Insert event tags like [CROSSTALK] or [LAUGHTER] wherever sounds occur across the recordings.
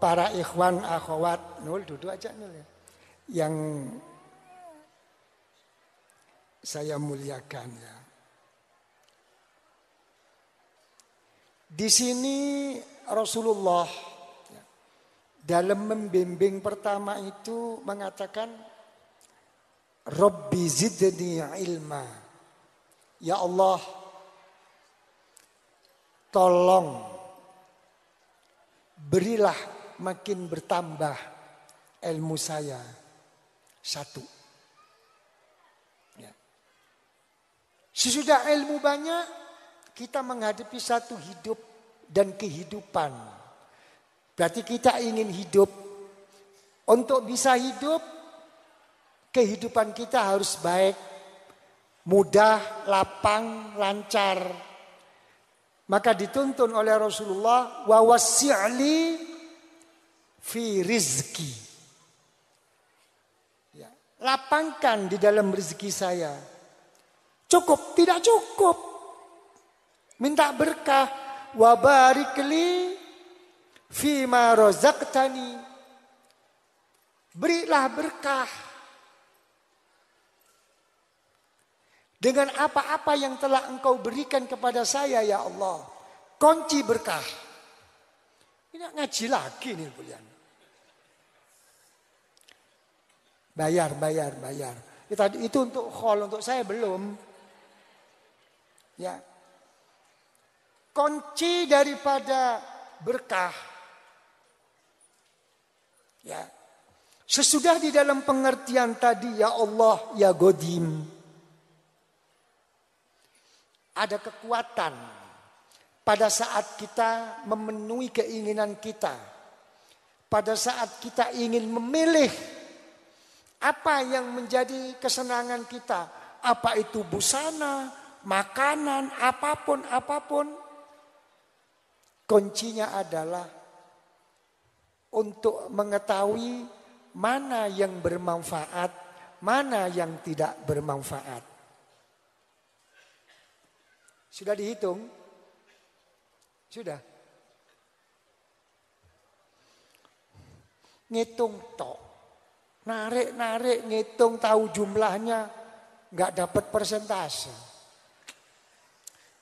para ikhwan akhwat nul duduk aja nul ya. Yang saya muliakan ya. Di sini Rasulullah ya, dalam membimbing pertama itu mengatakan Rabbi zidni ilma. Ya Allah tolong berilah makin bertambah ilmu saya satu. Ya. Sesudah ilmu banyak, kita menghadapi satu hidup dan kehidupan. Berarti kita ingin hidup. Untuk bisa hidup, kehidupan kita harus baik, mudah, lapang, lancar. Maka dituntun oleh Rasulullah, wa wasi'li fi rizki. Ya, lapangkan di dalam rezeki saya. Cukup, tidak cukup. Minta berkah. Wa barikli ma rozaqtani. Berilah berkah. Dengan apa-apa yang telah engkau berikan kepada saya ya Allah. Kunci berkah. Ini ngaji lagi nih bulan. Bayar, bayar, bayar. Itu, untuk hall, untuk saya belum. Ya. Kunci daripada berkah. Ya. Sesudah di dalam pengertian tadi ya Allah ya Godim. Ada kekuatan pada saat kita memenuhi keinginan kita. Pada saat kita ingin memilih apa yang menjadi kesenangan kita? Apa itu busana, makanan, apa pun, apa pun. Kuncinya adalah untuk mengetahui mana yang bermanfaat, mana yang tidak bermanfaat. Sudah dihitung? Sudah. Ngitung tok. Narik-narik ngitung tahu jumlahnya nggak dapat persentase.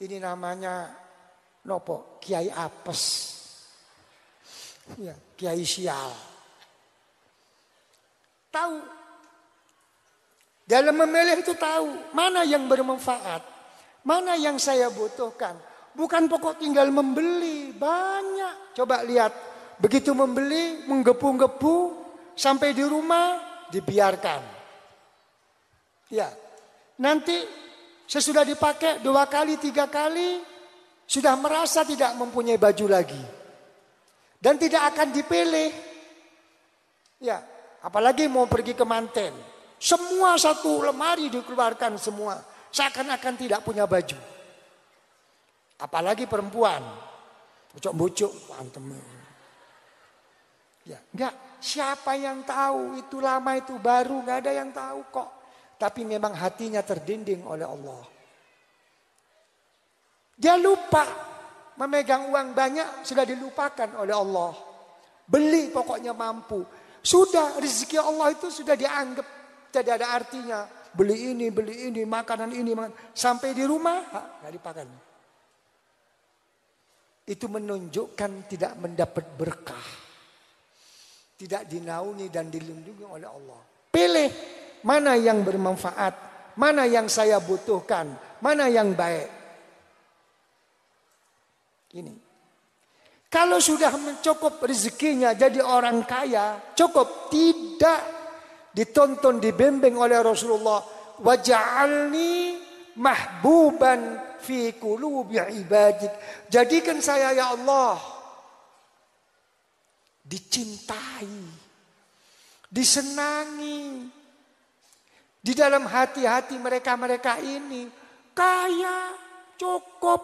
Ini namanya nopo kiai apes. Ya, kiai sial. Tahu. Dalam memilih itu tahu mana yang bermanfaat, mana yang saya butuhkan. Bukan pokok tinggal membeli, banyak. Coba lihat, begitu membeli, menggepu-gepu, Sampai di rumah dibiarkan. Ya, nanti sesudah dipakai dua kali, tiga kali, sudah merasa tidak mempunyai baju lagi. Dan tidak akan dipilih. Ya, apalagi mau pergi ke manten. Semua satu lemari dikeluarkan semua. Seakan-akan tidak punya baju. Apalagi perempuan. Bucuk-bucuk. Ya, enggak. Siapa yang tahu itu lama itu baru nggak ada yang tahu kok. Tapi memang hatinya terdinding oleh Allah. Dia lupa memegang uang banyak sudah dilupakan oleh Allah. Beli pokoknya mampu. Sudah rezeki Allah itu sudah dianggap tidak ada artinya. Beli ini, beli ini, makanan ini, makanan. sampai di rumah nggak dipakai. Itu menunjukkan tidak mendapat berkah tidak dinaungi dan dilindungi oleh Allah. Pilih mana yang bermanfaat, mana yang saya butuhkan, mana yang baik. Ini. Kalau sudah mencukup rezekinya jadi orang kaya, cukup tidak ditonton dibimbing oleh Rasulullah. Waj'alni mahbuban fi qulubi ibadik. Jadikan saya ya Allah dicintai, disenangi. Di dalam hati-hati mereka-mereka ini kaya, cukup,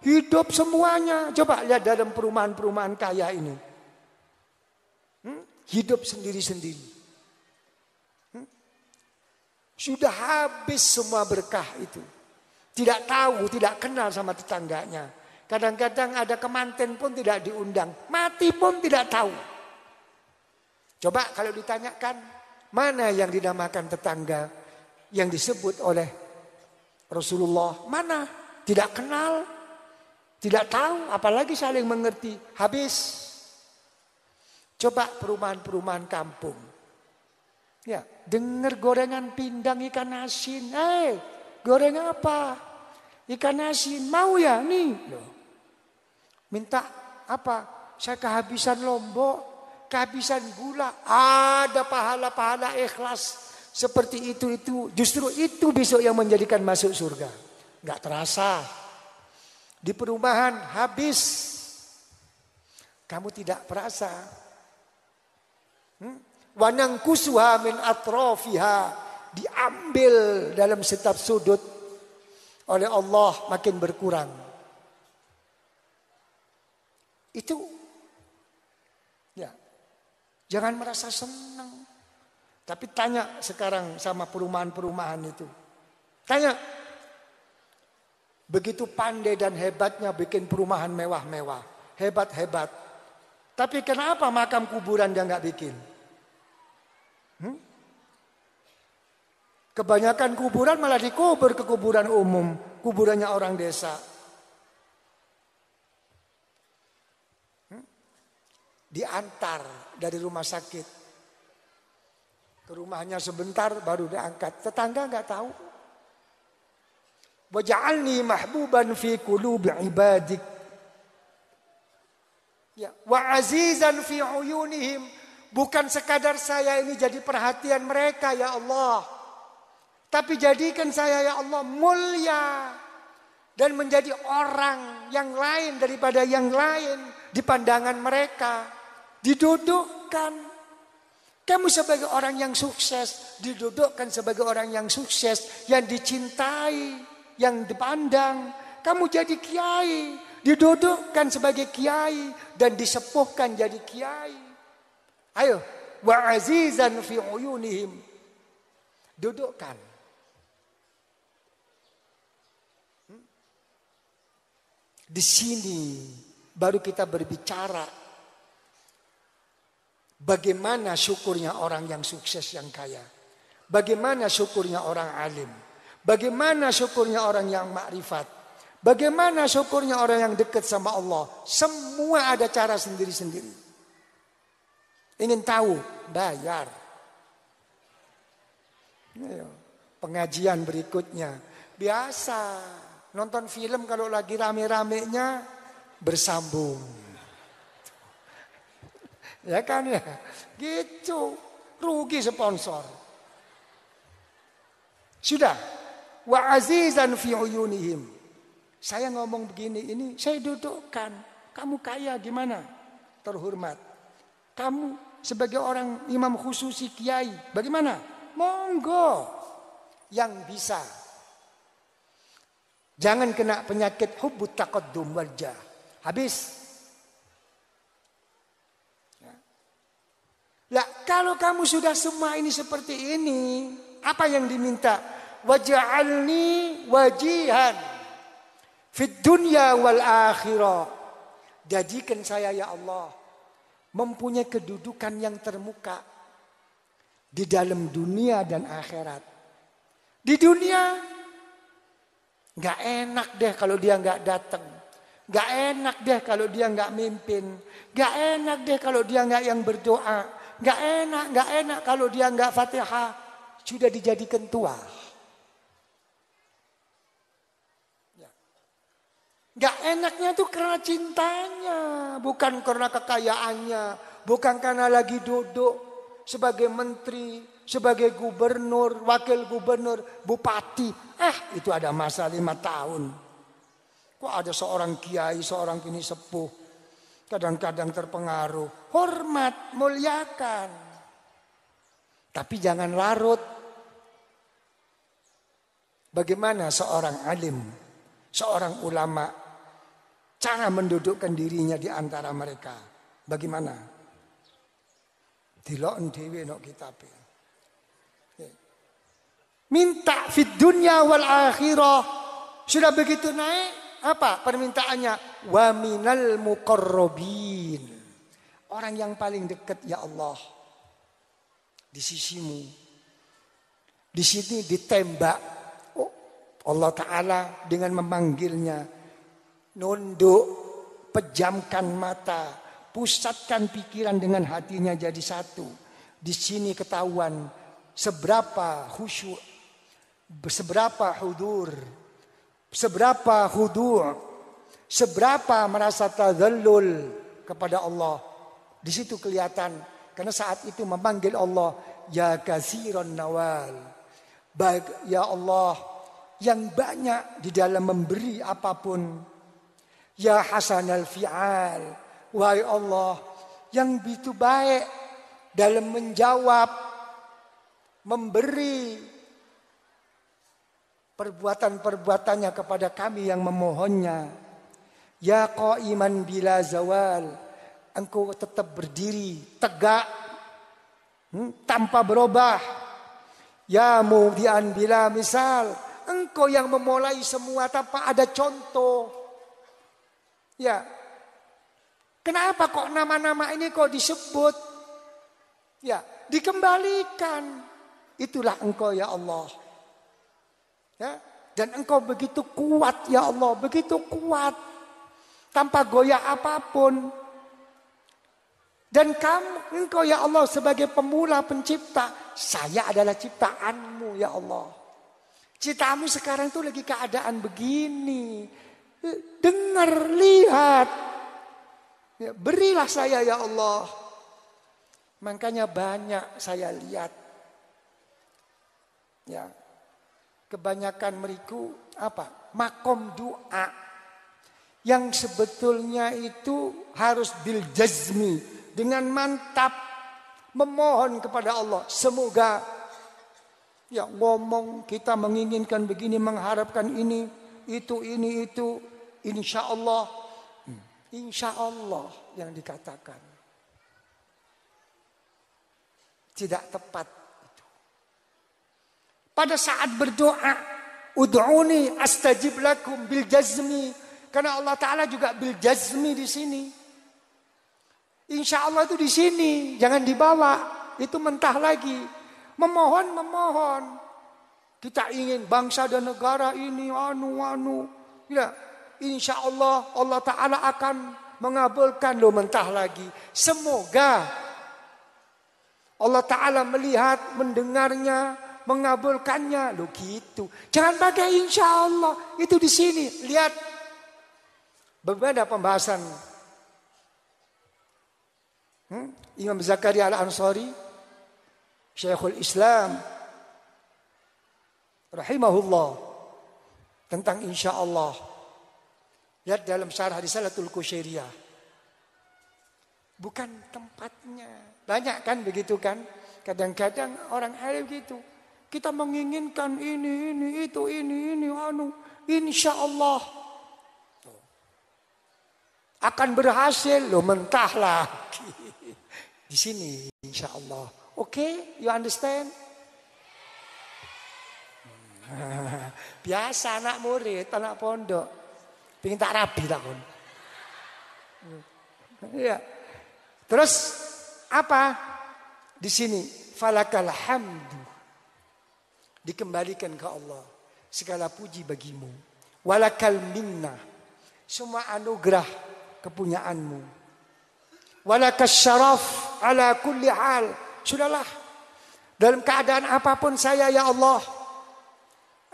hidup semuanya. Coba lihat dalam perumahan-perumahan kaya ini. Hmm? Hidup sendiri-sendiri. Sudah habis semua berkah itu. Tidak tahu, tidak kenal sama tetangganya. Kadang-kadang ada kemanten pun tidak diundang. Mati pun tidak tahu. Coba kalau ditanyakan, mana yang dinamakan tetangga yang disebut oleh Rasulullah? Mana? Tidak kenal, tidak tahu, apalagi saling mengerti. Habis. Coba perumahan-perumahan kampung. Ya, dengar gorengan pindang ikan asin. Eh, goreng apa? Ikan asin. Mau ya? Nih. Loh. Minta apa? Saya kehabisan lombok, kehabisan gula. Ada pahala-pahala ikhlas. Seperti itu, itu. Justru itu besok yang menjadikan masuk surga. Gak terasa. Di perumahan habis. Kamu tidak perasa. Hmm? Wanang kusuha min atrofiha. Diambil dalam setiap sudut oleh Allah makin berkurang. Itu ya. Jangan merasa senang. Tapi tanya sekarang sama perumahan-perumahan itu. Tanya. Begitu pandai dan hebatnya bikin perumahan mewah-mewah. Hebat-hebat. Tapi kenapa makam kuburan dia nggak bikin? Hmm? Kebanyakan kuburan malah dikubur ke kuburan umum, kuburannya orang desa. Hmm? Diantar dari rumah sakit ke rumahnya sebentar baru diangkat. Tetangga nggak tahu. Waj'alni mahbuban fi qulubi ibadik. Ya, wa azizan fi uyunihim Bukan sekadar saya ini jadi perhatian mereka ya Allah. Tapi jadikan saya ya Allah mulia. Dan menjadi orang yang lain daripada yang lain di pandangan mereka. Didudukkan. Kamu sebagai orang yang sukses. Didudukkan sebagai orang yang sukses. Yang dicintai. Yang dipandang. Kamu jadi kiai. Didudukkan sebagai kiai. Dan disepuhkan jadi kiai. Ayo, wa azizan fi uyunihim. Dudukkan. Hmm? Di sini baru kita berbicara bagaimana syukurnya orang yang sukses yang kaya. Bagaimana syukurnya orang alim. Bagaimana syukurnya orang yang makrifat. Bagaimana syukurnya orang yang dekat sama Allah. Semua ada cara sendiri-sendiri. Ingin tahu, bayar. Pengajian berikutnya. Biasa. Nonton film kalau lagi rame-ramenya bersambung. [LAUGHS] Ya kan ya? Gitu. Rugi sponsor. Sudah. Wa azizan fi uyunihim. Saya ngomong begini, ini saya dudukkan. Kamu kaya gimana? Terhormat. Kamu sebagai orang imam khususi kiai, bagaimana? Monggo yang bisa. Jangan kena penyakit hubbut taqaddum wajah. Habis. Ya. Lah kalau kamu sudah semua ini seperti ini, apa yang diminta? Waj'alni wajihan fid dunya wal akhirah. Jadikan saya ya Allah mempunyai kedudukan yang termuka di dalam dunia dan akhirat. Di dunia nggak enak deh kalau dia nggak datang. Gak enak deh kalau dia nggak mimpin. Gak enak deh kalau dia nggak yang berdoa. Gak enak, gak enak kalau dia nggak fatihah. Sudah dijadikan tua. Gak enaknya tuh karena cintanya, bukan karena kekayaannya, bukan karena lagi duduk sebagai menteri, sebagai gubernur, wakil gubernur, bupati. Eh, itu ada masa lima tahun. Kok ada seorang kiai, seorang kini sepuh, kadang-kadang terpengaruh. Hormat, muliakan. Tapi jangan larut. Bagaimana seorang alim, seorang ulama cara mendudukkan dirinya di antara mereka. Bagaimana? Dilok dewe nok kitab. Minta fit dunya wal akhirah. Sudah begitu naik, apa permintaannya? Wa minal muqarrabin. Orang yang paling dekat ya Allah. di sisimu. Di sini ditembak. Oh, Allah Ta'ala dengan memanggilnya. Nunduk, pejamkan mata, pusatkan pikiran dengan hatinya jadi satu. Di sini ketahuan seberapa khusyuk, seberapa hudur, seberapa hudur, seberapa merasa tadallul kepada Allah. Di situ kelihatan karena saat itu memanggil Allah ya kasiron nawal. Baik ya Allah yang banyak di dalam memberi apa pun. Ya Hasan al-fi'al. Wahai Allah yang begitu baik dalam menjawab, memberi perbuatan-perbuatannya kepada kami yang memohonnya. Ya iman bila zawal. Engkau tetap berdiri tegak hmm, tanpa berubah. Ya mudian bila misal. Engkau yang memulai semua tanpa ada contoh. Ya, Kenapa kok nama-nama ini kok disebut? Ya, dikembalikan. Itulah engkau ya Allah. Ya, dan engkau begitu kuat ya Allah, begitu kuat. Tanpa goyah apa pun. Dan kamu, engkau ya Allah sebagai pemula pencipta. Saya adalah ciptaanmu ya Allah. Ciptamu sekarang tuh lagi keadaan begini. Dengar, lihat. Ya, berilah saya ya Allah. Makanya banyak saya lihat. Ya. Kebanyakan meriku apa? Makom doa. Yang sebetulnya itu harus bil jazmi. Dengan mantap. Memohon kepada Allah. Semoga ya ngomong kita menginginkan begini. Mengharapkan ini. Itu, ini, itu. Insya Allah Insya Allah yang dikatakan. Tidak tepat. Pada saat berdoa, ud'uni astajib lakum bil jazmi. Karena Allah Ta'ala juga bil jazmi di sini. Insya Allah itu di sini, jangan dibawa. Itu mentah lagi. Memohon, memohon. Kita ingin bangsa dan negara ini anu anu. Ya, insya Allah Allah Ta'ala akan mengabulkan lo mentah lagi. Semoga Allah Ta'ala melihat, mendengarnya, mengabulkannya. Lo gitu. Jangan pakai insya Allah. Itu di sini. Lihat. Berbeda pembahasan. Hmm? Imam Zakaria al-Ansari. Syekhul Islam. Rahimahullah. Tentang insya Allah. Lihat dalam syarah Risalatul Kusyairiyah. Bukan tempatnya. Banyak kan begitu kan? Kadang-kadang orang alim gitu. Kita menginginkan ini, ini, itu, ini, ini, anu. Insya Allah. Akan berhasil. Lo mentah lagi. Di sini insya Allah. Oke, okay, you understand? [LAUGHS] Biasa anak murid, anak pondok. Pengen tak rabi tak kon. Iya. Terus apa? Di sini falakal hamdu. Dikembalikan ke Allah. Segala puji bagimu. Walakal minna. Semua anugerah kepunyaanmu. Walakas syaraf ala kulli hal. Sudahlah. Dalam keadaan apa pun saya ya Allah.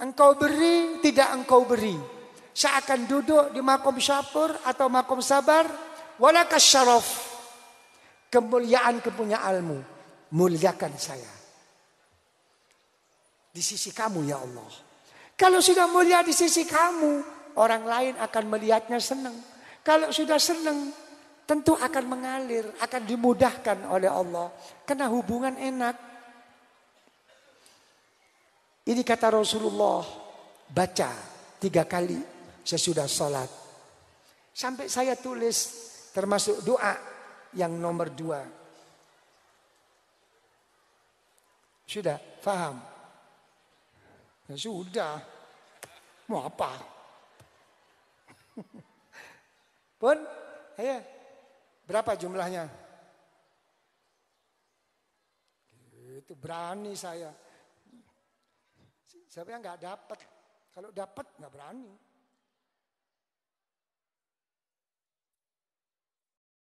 Engkau beri, tidak engkau beri. Saya akan duduk di makom syapur atau makom sabar. Walakas syaraf. Kemuliaan kepunyaanmu. Muliakan saya. Di sisi kamu ya Allah. Kalau sudah mulia di sisi kamu. Orang lain akan melihatnya senang. Kalau sudah senang. Tentu akan mengalir. Akan dimudahkan oleh Allah. Karena hubungan enak. Ini kata Rasulullah. Baca tiga kali sesudah sholat. Sampai saya tulis termasuk doa yang nomor dua. Sudah, faham? Ya sudah. Mau apa? [LAUGHS] Pun, ayo. Berapa jumlahnya? itu berani saya. Siapa yang nggak dapat? Kalau dapat nggak berani.